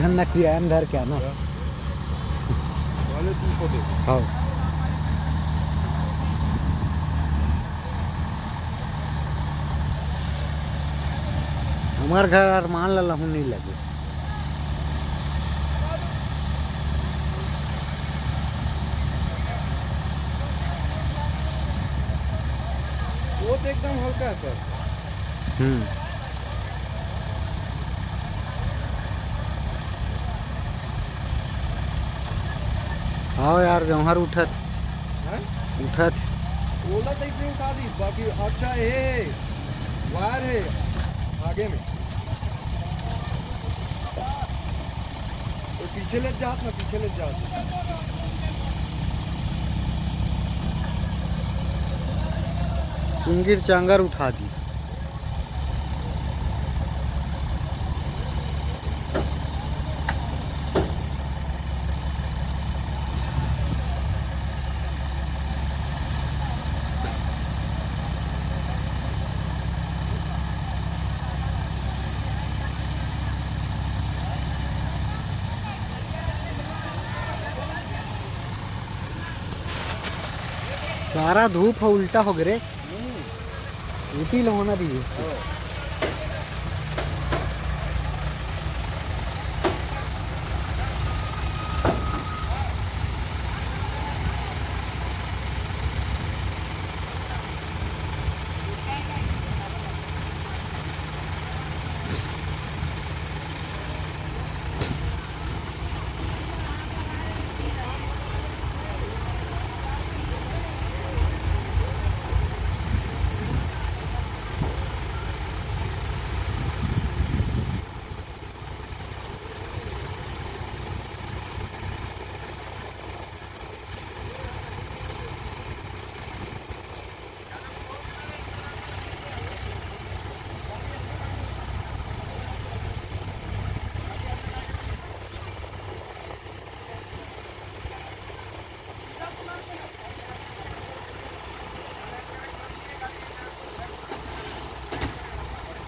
हाँ एक झन ना किराया धर के आना वाले तुमको दे हाँ। हमार घर अरमान ला लहू नहीं लगे वो तो एकदम हल्का है सर। हम्म। हाँ यार जौहर उठत। उठत। ओला तो इसने उठा दी बाकी अच्छा है। वायर है आगे में। तो पीछे ले जात ना पीछे ले जात सुंगीर चांगर उठा दी। सारा धूप हो उल्टा हो गए उल्टी होना भी है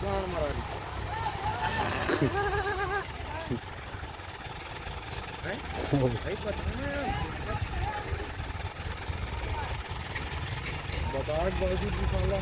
जान मारा दी ना बाजू की साला